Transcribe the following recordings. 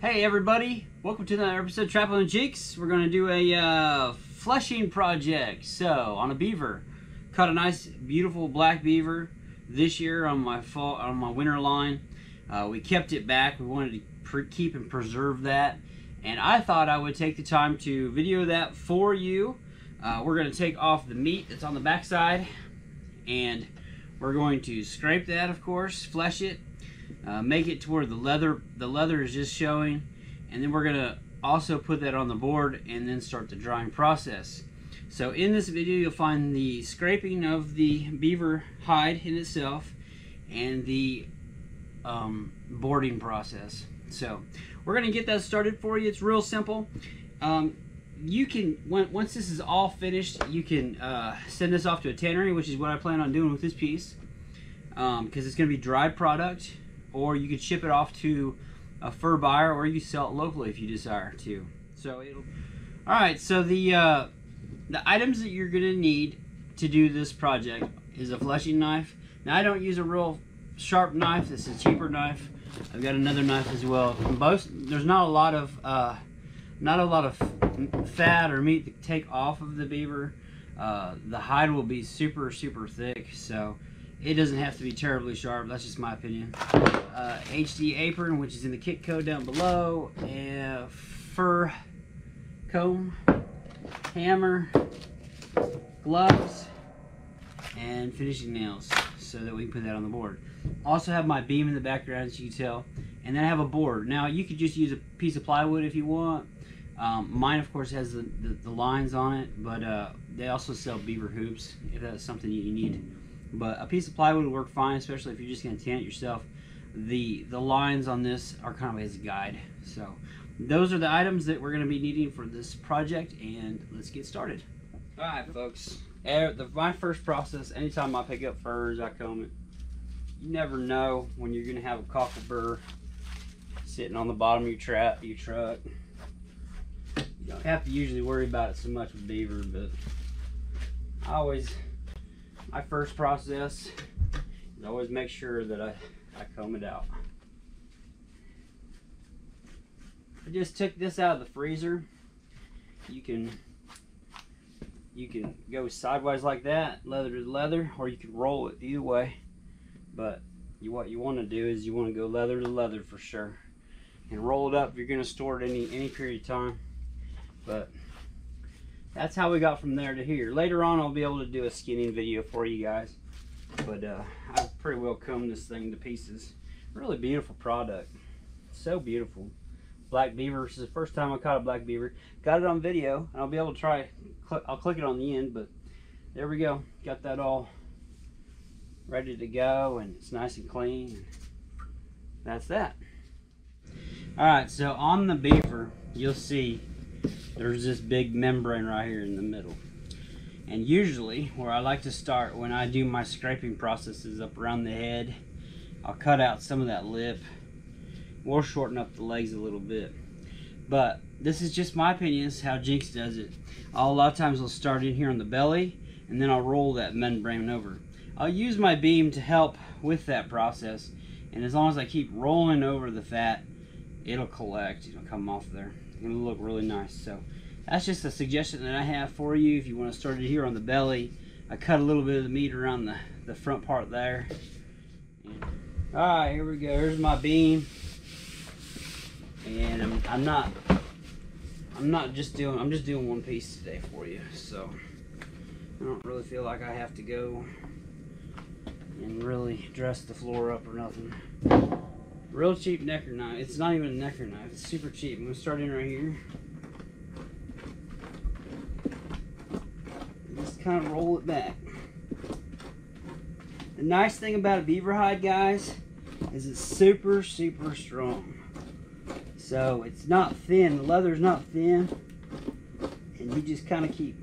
Hey everybody, welcome to another episode of Trapping with Jinx. We're going to do a uh, fleshing project. So, on a beaver, caught a nice beautiful black beaver this year on my fall on my winter line. Uh, we kept it back. We wanted to keep and preserve that. And I thought I would take the time to video that for you. Uh, we're going to take off the meat that's on the backside and we're going to scrape that of course, flesh it, uh, make it to where the leather the leather is just showing. And then we're gonna also put that on the board and then start the drying process. So in this video you'll find the scraping of the beaver hide in itself and the um, boarding process. So we're gonna get that started for you. It's real simple. Um, you can once this is all finished you can uh, send this off to a tannery which is what I plan on doing with this piece. Because um, it's going to be dried product or you could ship it off to a fur buyer, or you sell it locally if you desire to. So it'll. All right. So the uh, the items that you're gonna need to do this project is a fleshing knife. Now I don't use a real sharp knife. This is a cheaper knife. I've got another knife as well. Most there's not a lot of uh, not a lot of fat or meat to take off of the beaver. Uh, the hide will be super super thick, so it doesn't have to be terribly sharp. That's just my opinion. Uh, HD apron, which is in the kit code down below. And fur comb, hammer, gloves, and finishing nails so that we can put that on the board. Also have my beam in the background as you can tell. And then I have a board. Now you could just use a piece of plywood if you want. Um, mine of course has the, the, the, lines on it, but uh, they also sell beaver hoops if that's something you need. But a piece of plywood would work fine, especially if you're just to tan it yourself. The, the lines on this are kind of as a guide. So those are the items that we're going to be needing for this project, and let's get started. All right, folks. Er, the, my first process, anytime I pick up furs, I comb it. You never know when you're going to have a cocklebur sitting on the bottom of your trap, your truck. You don't have to usually worry about it so much with beaver, but I always my first process is always make sure that I, I comb it out. I just took this out of the freezer. You can you can go sideways like that, leather to leather, or you can roll it either way. But you, what you want to do is you want to go leather to leather for sure. And roll it up if you're going to store it any, any period of time. But that's how we got from there to here. Later on, I'll be able to do a skinning video for you guys. But uh, I pretty well combed this thing to pieces. Really beautiful product. So beautiful. Black beaver. This is the first time I caught a black beaver. Got it on video. And I'll be able to try. I'll click it on the end. But there we go. Got that all ready to go. And it's nice and clean. That's that. Alright, so on the beaver, you'll see there's this big membrane right here in the middle. And usually where I like to start when I do my scraping processes up around the head, I'll cut out some of that lip or shorten up the legs a little bit. But this is just my opinion, this is how Jinx does it. I'll, a lot of times I'll start in here on the belly and then I'll roll that membrane over. I'll use my beam to help with that process and as long as I keep rolling over the fat, it'll collect, it'll come off there to look really nice. So that's just a suggestion that I have for you if you want to start it here on the belly. I cut a little bit of the meat around the, the front part there. all right, here we go. Here's my beam. And I'm, I'm not I'm not just doing I'm just doing one piece today for you. So I don't really feel like I have to go and really dress the floor up or nothing. Real cheap Dexter knife. It's not even a Dexter knife. It's super cheap. I'm going to start in right here. Just kind of roll it back. The nice thing about a beaver hide, guys, is it's super, super strong. So it's not thin. The leather's not thin. And you just kind of keep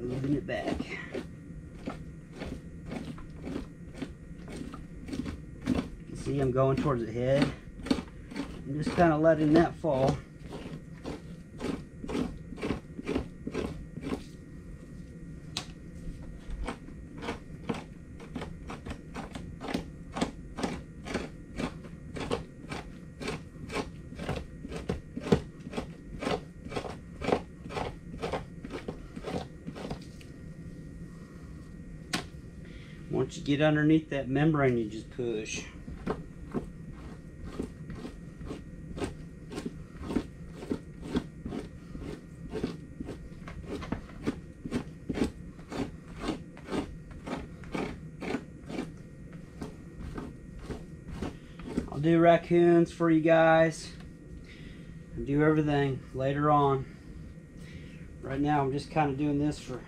moving it back. see him going towards the head. I'm just kind of letting that fall. Once you get underneath that membrane, you just push. Do raccoons for you guys. Do everything later on. Right now I'm just kind of doing this for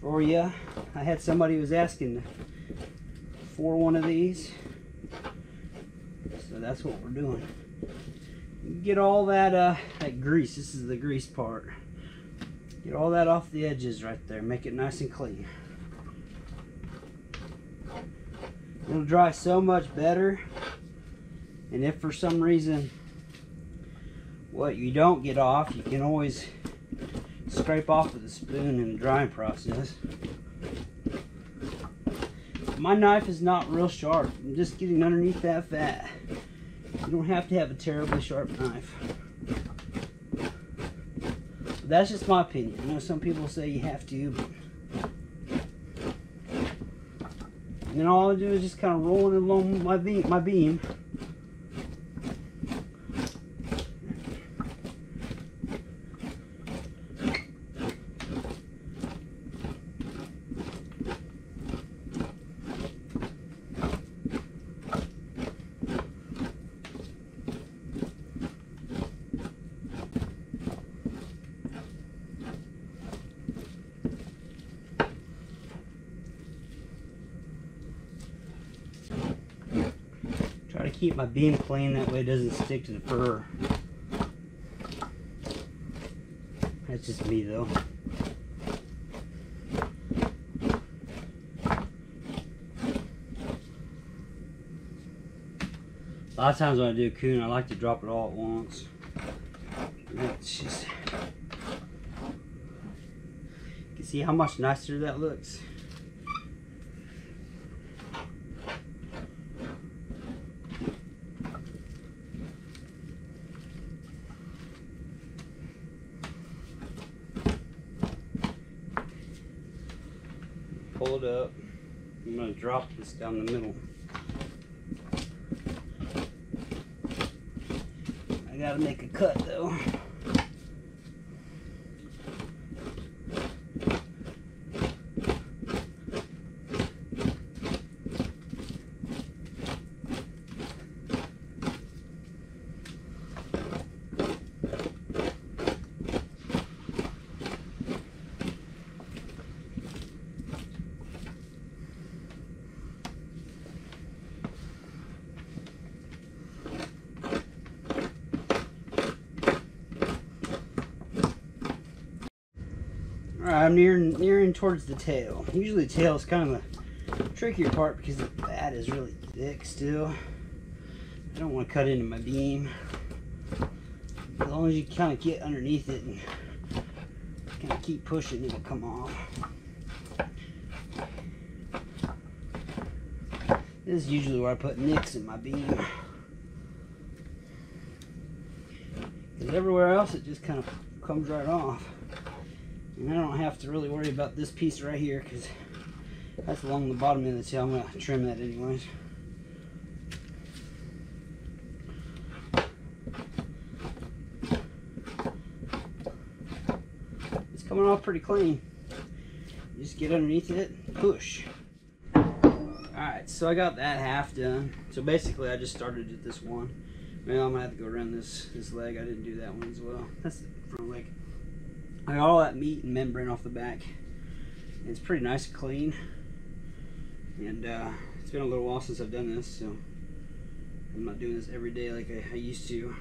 for you. I had somebody who was asking for one of these. So that's what we're doing. Get all that uh, that grease. This is the grease part. Get all that off the edges right there. Make it nice and clean. It'll dry so much better. And if for some reason what you don't get off, you can always scrape off with a spoon in the drying process. My knife is not real sharp. I'm just getting underneath that fat. You don't have to have a terribly sharp knife. But that's just my opinion. I know some people say you have to, but and all I do is just kind of rolling along my beam, my beam. Try to keep my beam clean, that way it doesn't stick to the fur. That's just me though. A lot of times when I do a coon, I like to drop it all at once. Just... You can see how much nicer that looks. pull it up. I'm going to drop this down the middle. I got to make a cut though. I'm nearing, nearing towards the tail. Usually the tail is kind of the trickier part because the fat is really thick still. I don't want to cut into my beam. As long as you kind of get underneath it and kind of keep pushing, it'll come off. This is usually where I put nicks in my beam. Because everywhere else it just kind of comes right off. And I don't have to really worry about this piece right here because that's along the bottom of the tail. I'm going to trim that anyways. It's coming off pretty clean. You just get underneath it, push. Alright, so I got that half done. So basically I just started at this one. Well, I'm going to have to go around this, this leg. I didn't do that one as well. That's the front leg. I got all that meat and membrane off the back. It's pretty nice and clean. And uh, it's been a little while since I've done this, so I'm not doing this every day like I, I used to.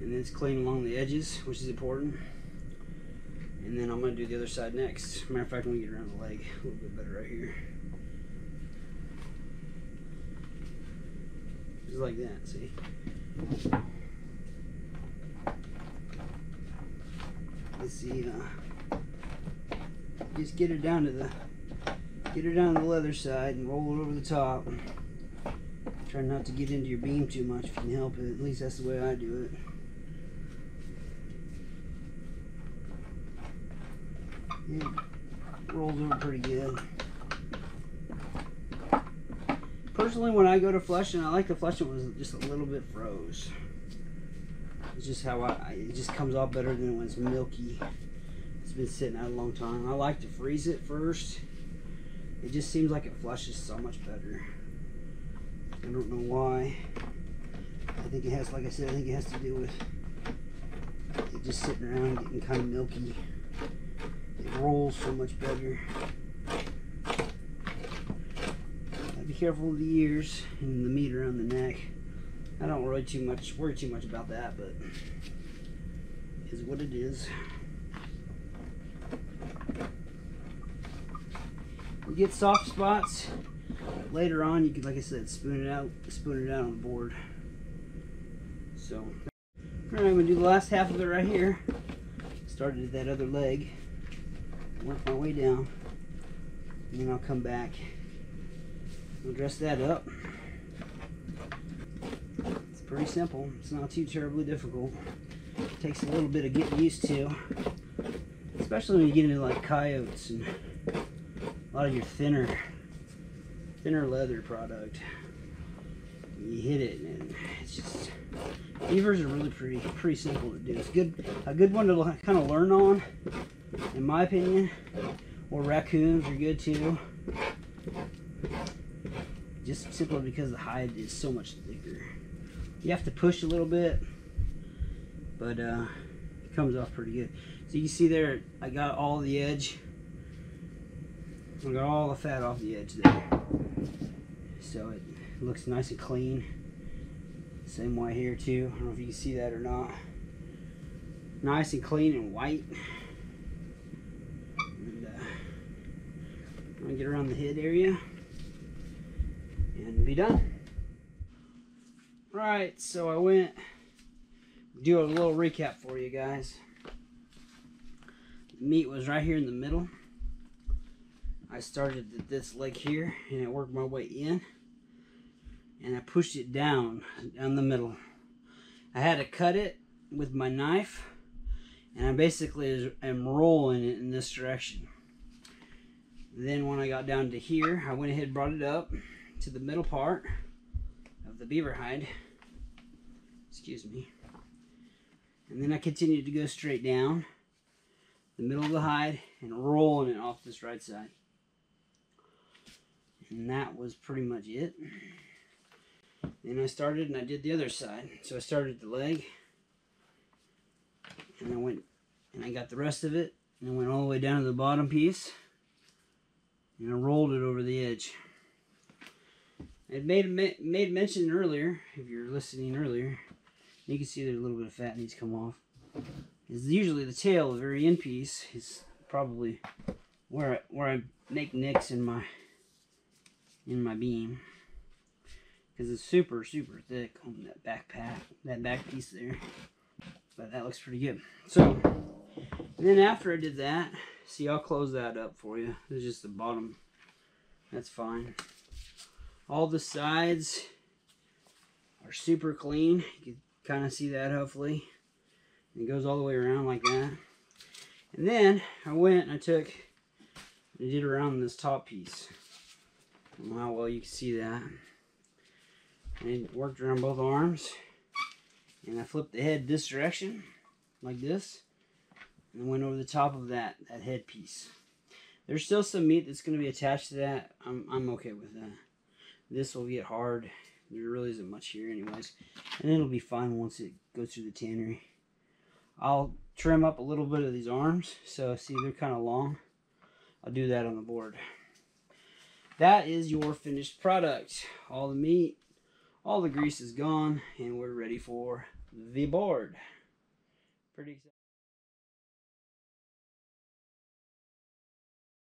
And then it's clean along the edges, which is important. And then I'm to do the other side next. Matter of fact, I'm to get around the leg a little bit better right here. Just like that, see? Let's see, uh, just get her down to the, get her down to the leather side and roll it over the top. Try not to get into your beam too much if you can help it. At least that's the way I do it. Yeah, rolls over pretty good. personally, when I go to flush flushing, I like to flush it with just a little bit froze. It's just how I, it just comes off better than when it's milky. It's been sitting out a long time. I like to freeze it first. It just seems like it flushes so much better. I don't know why. I think it has, like I said, I think it has to do with it just sitting around getting kind of milky. It rolls so much better. be careful of the ears and the meat around the neck. I don't worry too much worry too much about that, but is what it is. You get soft spots. Later on, you can, like I said, spoon it out, spoon it out on the board. So, all right, I'm gonna do the last half of it right here. Started at that other leg, work my way down, and then I'll come back. We'll dress that up pretty simple. It's not too terribly difficult. It takes a little bit of getting used to. Especially when you get into like coyotes and a lot of your thinner thinner leather product. You hit it and it's just beavers are really pretty pretty simple to do. It's good a good one to kind of learn on, in my opinion. Or raccoons are good too. Just simply because the hide is so much thicker you have to push a little bit but uh, it comes off pretty good. So you see there I got all the edge. I got all the fat off the edge there. So it looks nice and clean. Same way here too. I don't know if you can see that or not. Nice and clean and white. And uh, get around the head area and be done Right, so I went do a little recap for you guys. meat was right here in the middle. I started at this leg here and I worked my way in and I pushed it down down the middle. I had to cut it with my knife and I basically am rolling it in this direction. Then when I got down to here, I went ahead and brought it up to the middle part of the beaver hide. Excuse me. And then I continued to go straight down the middle of the hide and rolling it off this right side. And that was pretty much it. Then I started and I did the other side. So I started the leg and I went and I got the rest of it and I went all the way down to the bottom piece and I rolled it over the edge. I made made mention earlier, if you're listening earlier, you can see there's a little bit of fat needs to come off. Usually the tail, the very end piece, is probably where I, where I make nicks in my in my beam because it's super super thick on that back pack, that back piece there. But that looks pretty good. So then after I did that, see I'll close that up for you. Is just the bottom. That's fine all the sides are super clean. You can kind of see that hopefully. It goes all the way around like that. And then I went and I took and did around this top piece. Wow, well you can see that. And worked around both arms. And I flipped the head this direction, like this. And went over the top of that, that head piece. There's still some meat that's going to be attached to that. I'm, I'm okay with that. This will get hard. There really isn't much here anyways. And it'll be fine once it goes through the tannery. I'll trim up a little bit of these arms. So see they're kind of long. I'll do that on the board. That is your finished product. All the meat, all the grease is gone, and we're ready for the board. Pretty excited.